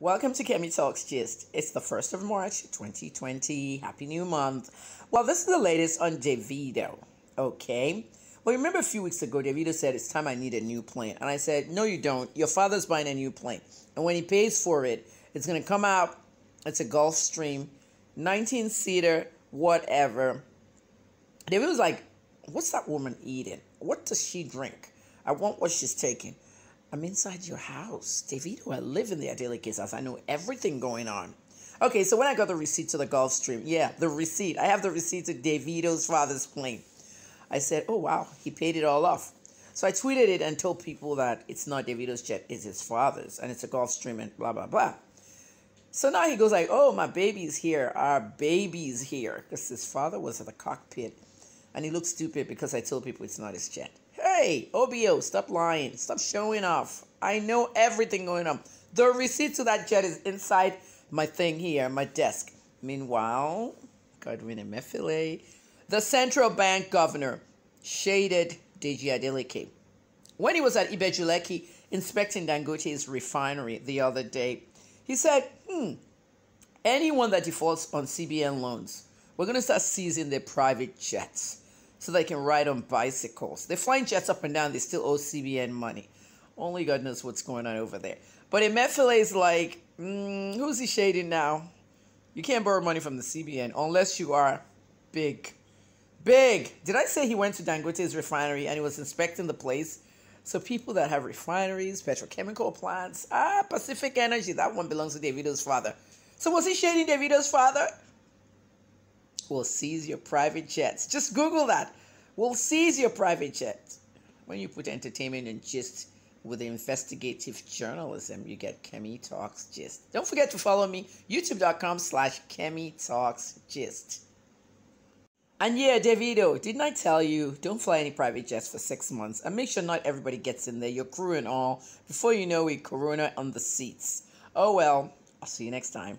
Welcome to Kemi Talks Gist. It's the 1st of March, 2020. Happy new month. Well, this is the latest on Davido. Okay. Well, remember a few weeks ago, Davido said, It's time I need a new plane. And I said, No, you don't. Your father's buying a new plane. And when he pays for it, it's going to come out. It's a Gulfstream, 19 seater, whatever. David was like, What's that woman eating? What does she drink? I want what she's taking. I'm inside your house. Davido, I live in the Adeleke house. I know everything going on. Okay, so when I got the receipt to the Gulfstream, yeah, the receipt. I have the receipt to Davido's father's plane. I said, oh, wow, he paid it all off. So I tweeted it and told people that it's not Davido's jet, it's his father's, and it's a Gulfstream and blah, blah, blah. So now he goes like, oh, my baby's here. Our baby's here. Because his father was at the cockpit. And he looked stupid because I told people it's not his jet. Hey, OBO, stop lying. Stop showing off. I know everything going on. The receipt to that jet is inside my thing here, my desk. Meanwhile, Godwin Emefiele, the central bank governor, shaded Deji Adeleke. When he was at Ibeju-Lekki inspecting Dangote's refinery the other day, he said, hmm, anyone that defaults on CBN loans, we're going to start seizing their private jets so they can ride on bicycles. They're flying jets up and down. They still owe CBN money. Only God knows what's going on over there. But Emefiele is like, mm, who's he shading now? You can't borrow money from the CBN unless you are big. Big. Did I say he went to Dangote's refinery and he was inspecting the place? So people that have refineries, petrochemical plants, ah, Pacific Energy, that one belongs to Davido's father. So was he shading Davido's father? Will seize your private jets. Just Google that. We'll seize your private jets. When you put entertainment and gist with investigative journalism, you get Kemi Talks Gist. Don't forget to follow me, youtube.com slash Kemi Talks Gist. And yeah, Davido, didn't I tell you, don't fly any private jets for six months and make sure not everybody gets in there, your crew and all, before you know it, Corona on the seats. Oh well, I'll see you next time.